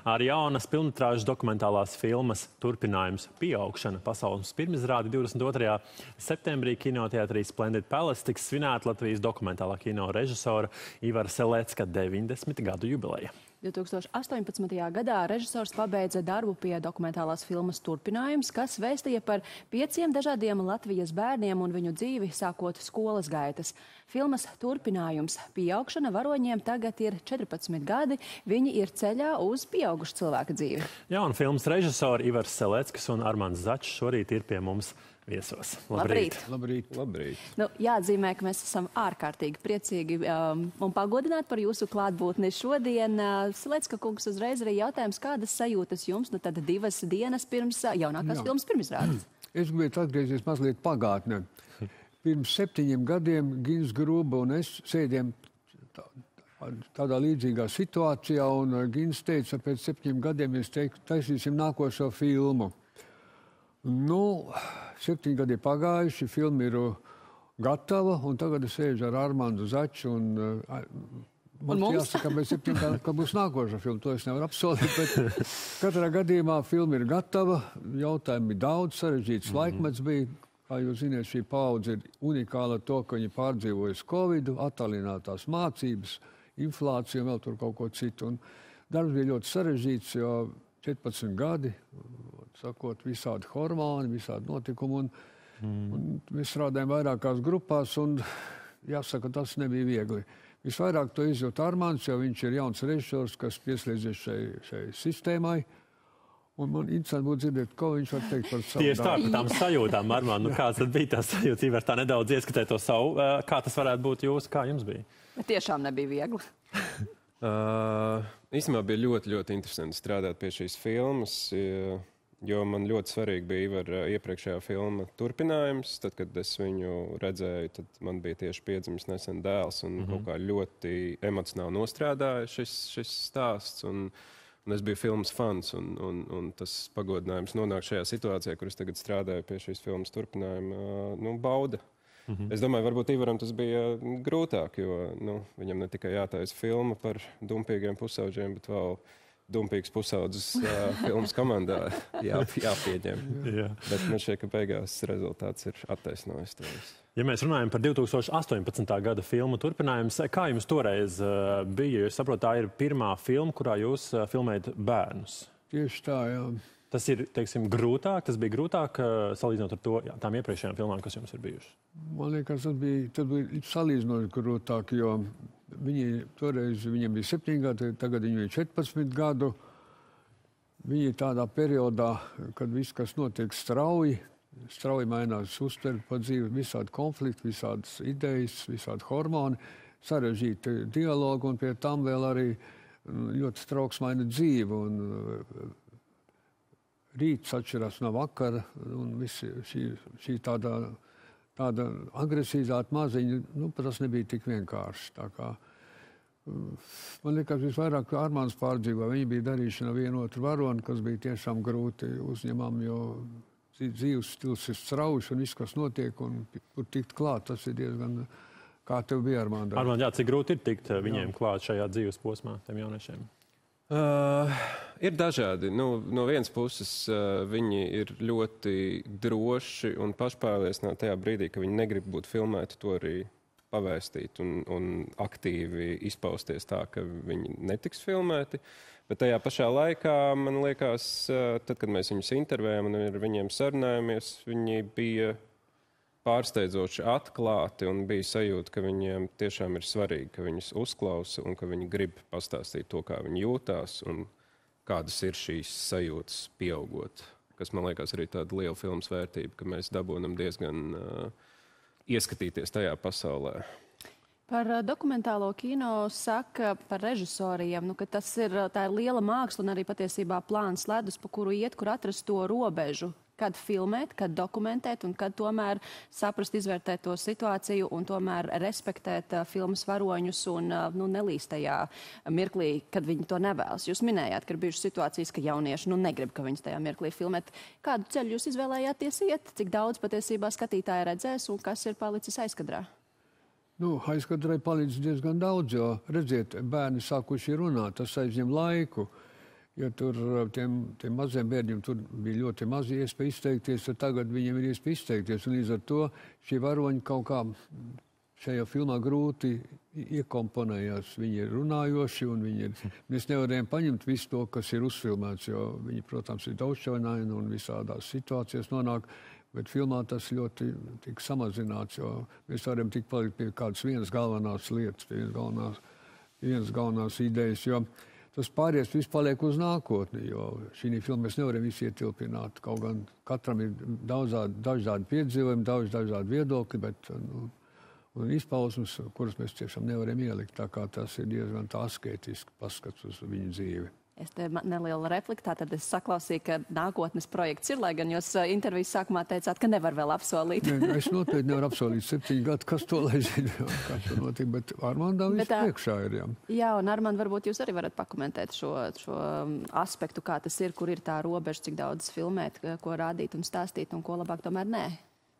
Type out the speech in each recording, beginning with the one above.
Ar jaunas pilnmetrāžas dokumentālās filmas turpinājums pieaugšana pasaules pirmizrādi 22. septembrī kinoteātrī Splendid Palace tiks svinēta Latvijas dokumentālā kino režisora Ivara Selecka 90 gadu jubileja. 2018. gadā režisors pabeidza darbu pie dokumentālās filmas turpinājums, kas vēstīja par pieciem dažādiem Latvijas bērniem un viņu dzīvi sākot skolas gaitas. Filmas turpinājums pieaugšana varoņiem tagad ir 14 gadi. Viņi ir ceļā uz pieaugušu cilvēku dzīvi. Jā, un filmas režisori Ivars Seleckas un Armāns Začs šorīt ir pie mums viesos. Labrīt! Labrīt! Labrīt. Nu, jāatzīmē, ka mēs esam ārkārtīgi priecīgi um, un pagodināti par jūsu klātbūtni šodien. Uh, Selecka kungs uzreiz arī jautājums, kādas sajūtas jums nu tad divas dienas pirms uh, jaunākās Jā. filmas pirmizrādes? Es gribētu atgriezties mazliet pagātnē. Pirms septiņiem gadiem Gins Gruba un es sēdējām tā, tādā līdzīgā situācijā, un uh, Gins teica, ka pēc septiņiem gadiem mēs teiktu, taisīsim nākošo filmu. Nu, septiņi gadi ir pagājuši, filma ir uh, gatava, un tagad es sēžu ar Armānu Začu. Un, uh, Man jāsaka, ka pēc septiņiem gadiem ka būs nākošā filma. To es nevaru apsolīt. Bet katrā gadījumā filma ir gatava. Jautājumi ir daudz, sarežģīts mm -hmm. laikmets bija. Kā jūs zināt, šī paudze ir unikāla ar to, ka viņi pārdzīvojas Covid, attālinātās mācības, inflāciju un vēl tur kaut ko citu. Un darbs bija ļoti sarežģīts, jo 14 gadi, sakot, visādi hormoni, visādi notikumi. Un, mm. un mēs strādājam vairākās grupās, un jāsaka, tas nebija viegli. Visvairāk to izjūt Armāns, jo viņš ir jauns režisors, kas pieslēdzies šai, šai sistēmai. Un man interesanti būtu dzirdēt, ko viņš var teikt par savu Tieši tā, par tām sajūtām, Armān, nu kāds tad bija tās sajūtas, Ivar, tā nedaudz ieskatē to savu, uh, kā tas varētu būt jūs, kā jums bija? Bet tiešām nebija viegli. Uh, īstenībā bija ļoti, ļoti interesanti strādāt pie šīs filmas, jo, jo man ļoti svarīgi bija uh, iepriekšējā filma turpinājums. Tad, kad es viņu redzēju, tad man bija tieši piedzimis nesen dēls un mm -hmm. kaut kā ļoti emocionāli nostrādāja šis, šis stāsts. Un, Un es biju filmas fans, un, un, un tas pagodinājums nonākt šajā situācijā, kur es tagad strādāju pie šīs filmas turpinājuma, nu, bauda. Mm -hmm. Es domāju, varbūt Ivaram tas bija grūtāk, jo nu, viņam ne tikai jātaisa filma par dumpīgiem pusauģiem, bet vēl dumpīgs pusaudzes uh, filmas komandā jā, jāpieņem. Jā. Bet man šķiet, ka beigās rezultāts ir attaisnojis to visu. Ja mēs runājam par 2018. gada filmu turpinājumu, kā jums toreiz uh, bija? Es saprotu, tā ir pirmā filma, kurā jūs uh, filmējat bērnus. Tieši tā, jā. Tas ir teiksim, grūtāk, tas bija grūtāk salīdzinot ar to, jā, tām iepriekšējām filmām, kas jums ir bijušas. Man liekas, tas bija, tas bija salīdzinoši grūtāk, jo viņi toreiz viņiem bija 7 gadi, tagad viņiem ir 14 gadu. Viņi ir tādā periodā, kad viss, kas notiek strauji, strauji mainās uztvere par dzīvi, visādi konflikti, visādas idejas, visādi hormoni, sarežģīti dialogi un pie tam vēl arī mm, ļoti trauksmaina dzīve. Un, uh, rīts atšķirās no vakara, un visi šī, šī tāda, tāda agresīvāta maziņa, nu, tas nebija tik vienkārši. Tā kā, Man liekas, visvairāk Armāns pārdzīvoja. Viņi bija darījuši no viena otru varoni, kas bija tiešām grūti uzņemam, jo dzīv- dzīves stils ir strauji un viss, kas notiek, un tur tikt klāt, tas ir diezgan, kā tev bija Armāns. Armān, jā, cik grūti ir tikt uh, viņiem klāt šajā dzīves posmā, tiem jauniešiem? Uh, ir dažādi. Nu, no vienas puses, uh, viņi ir ļoti droši un pašpārliecināti tajā brīdī, ka viņi negrib būt filmēti, to arī pavēstīt un, un aktīvi izpausties tā, ka viņi netiks filmēti. Bet tajā pašā laikā, man liekas, tad, kad mēs viņus intervējām un ar viņiem sarunājāmies, viņi bija pārsteidzoši atklāti un bija sajūta, ka viņiem tiešām ir svarīgi, ka viņus uzklausa un ka viņi grib pastāstīt to, kā viņi jūtās un kādas ir šīs sajūtas pieaugot. Kas man liekas arī tāda liela filmas vērtība, ka mēs dabūjam diezgan uh, ieskatīties tajā pasaulē. Par uh, dokumentālo kino saka par režisoriem, nu, ka tas ir, tā ir liela māksla un arī patiesībā plāns ledus, pa kuru iet, kur atrast to robežu. Kad filmēt, kad dokumentēt un kad tomēr saprast, izvērtēt to situāciju un tomēr respektēt uh, filmas varoņus un uh, nu, nelīst tajā mirklī, kad viņi to nevēlas. Jūs minējāt, ka ir bijušas situācijas, ka jaunieši nu, negrib, ka viņus tajā mirklī filmēt. Kādu ceļu jūs izvēlējāties iet? Cik daudz patiesībā skatītāji redzēs un kas ir palicis aizkadrā? Nu, aizkadrai palīdz diezgan daudz, jo, redziet, bērni sākuši runāt, tas aizņem laiku. Ja tur uh, tiem, tiem maziem bērniem bija ļoti maz iespēja izteikties, tad tagad viņiem ir iespēja izteikties. Un līdz ar to šie varoņi kaut kā šajā filmā grūti iekomponējās. Viņi ir runājoši, un ir, mēs nevarējām paņemt visu to, kas ir uzfilmēts, jo viņi, protams, ir daudzšķainaini un visādās situācijās nonāk. Bet filmā tas ļoti tika samazināts, jo mēs varam tik palikt pie kādas vienas galvenās lietas, pie vienas galvenās, vienas galvenās idejas. Jo tas pārējais viss paliek uz nākotni, jo šī filmā mēs nevaram visu ietilpināt. Kaut gan katram ir daudzādi, dažādi piedzīvojumi, daudz dažādi viedokļi, bet nu, un izpausmes, kuras mēs tiešām nevaram ielikt. Tā kā tas ir diezgan asketisks paskats uz viņu dzīvi. Es te nelielu repliku, tad es saklausīju, ka nākotnes projekts ir, lai gan jūs intervijas sākumā teicāt, ka nevar vēl apsolīt. ne, es noteikti nevaru apsolīt septiņu gadu, kas to lai zina, kas tur notiek, bet Armandam viss priekšā ir. Jā, jā un Armand, varbūt jūs arī varat pakomentēt šo, šo aspektu, kā tas ir, kur ir tā robeža, cik daudz filmēt, ko rādīt un stāstīt, un ko labāk tomēr nē.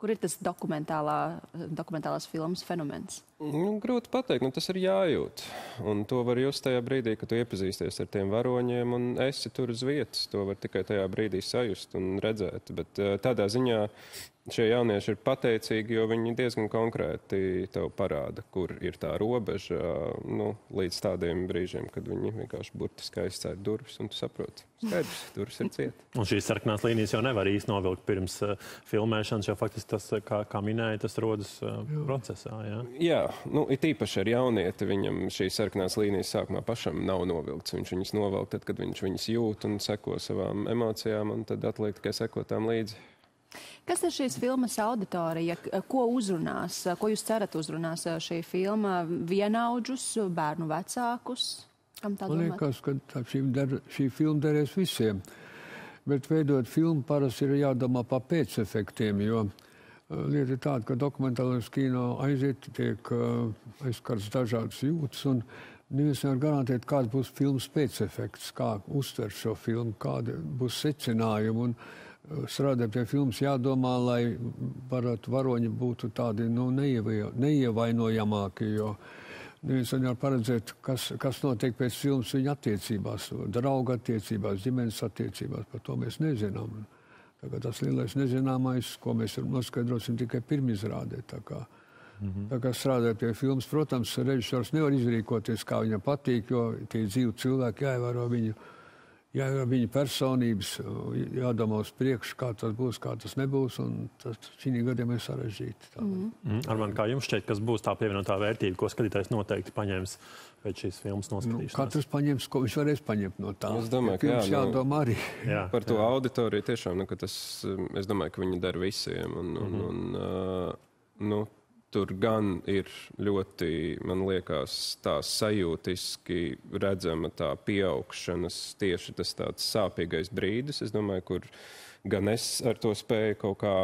Kur ir tas dokumentālā, dokumentālās filmas fenomens? Nu, grūti pateikt, nu, tas ir jājūt. Un to var just tajā brīdī, kad tu iepazīsties ar tiem varoņiem un esi tur uz vietas. To var tikai tajā brīdī sajust un redzēt. Bet eh, tādā ziņā šie jaunieši ir pateicīgi, jo viņi diezgan konkrēti tev parāda, kur ir tā robeža nu, līdz tādiem brīžiem, kad viņi vienkārši burtiski aizcēla durvis un tu saproti, skaidrs, durvis ir cieta. Un šīs sarkanās līnijas jau nevar īsti novilkt pirms uh, filmēšanas, jo faktiski tas, kā, kā minēja, tas rodas uh, jā. procesā. Jā, jā nu, it īpaši ar jaunieti viņam šīs sarkanās līnijas sākumā pašam nav novilkts. Viņš viņas novelk tad, kad viņš viņas jūt un seko savām emocijām, un tad atliek tikai sekotām līdzi. Kas ir šīs filmas auditorija? Ko uzrunās? Ko jūs cerat uzrunās šī filma? Vienaudžus, bērnu vecākus? Man liekas, ka tā, šī, der, šī filma derēs visiem. Bet veidot filmu parasti ir jādomā par pēcefektiem, jo lieta ir tāda, ka dokumentālais kino aiziet, tiek aizskars dažādas jūtas, un neviens nevar garantēt, kāds būs filmas pēcefekts, kā uztver šo filmu, kādi būs secinājumi. Un, strādāt pie filmas, jādomā, lai varoņi būtu tādi nu, neievainojamāki. Jo neviens nevar paredzēt, kas, kas notiek pēc filmas viņa attiecībās, drauga attiecībās, ģimenes attiecībās. Par to mēs nezinām. Tas lielais nezināmais, ko mēs noskaidrosim tikai pirmizrādē. Tā kā, mm -hmm. tā kā strādājot pie filmas, protams, režisors nevar izrīkoties, kā viņam patīk, jo tie dzīvi cilvēki jāievēro viņu jā, viņa personības, jādomā uz priekšu, kā tas būs, kā tas nebūs. Tas šī gadījumā ir sarežģīti. Mm. Mm. Arman, kā jums šķiet, kas būs tā pievienotā vērtība, ko skatītājs noteikti paņems pēc šīs filmas nu, noskatīšanās? Nu, katrs paņems, ko viņš varēs paņemt no tā. Es domāju, ka jā, nu, jādomā arī. Jā, par to jā. auditoriju tiešām, nu, tas, es domāju, ka viņi dara visiem. Un, un, mm -hmm. un, uh, nu, Tur gan ir ļoti, man liekas, tā sajūtiski redzama tā pieaugšanas, tieši tas tāds sāpīgais brīdis, es domāju, kur gan es ar to spēju kaut kā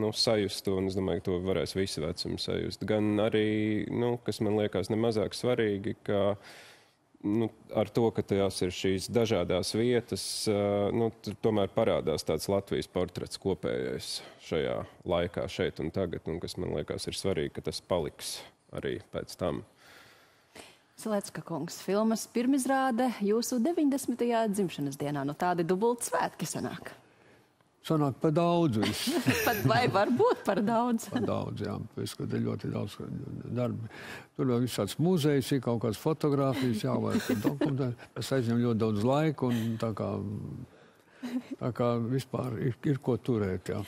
nu, sajust, un es domāju, ka to varēs visi vecumi sajust. Gan arī, nu, kas man liekas nemazāk svarīgi, ka nu, ar to, ka tās ir šīs dažādas vietas, nu, tomēr parādās tāds Latvijas portrets kopējais šajā laikā, šeit un tagad, un kas man liekas ir svarīgi, ka tas paliks arī pēc tam. Salecka kungs, filmas pirmizrāde jūsu 90. dzimšanas dienā. Nu, tādi dubulti svētki sanāk sanāk par daudz. Vai varbūt par daudz? par daudz, jā. Es skatīju ļoti daudz darbu. Tur vēl visāds muzejs, ir kaut kādas fotogrāfijas, jā, vai dokumentāri. Tas aizņem ļoti daudz laika un tā kā, tā kā vispār ir, ir ko turēt, jā.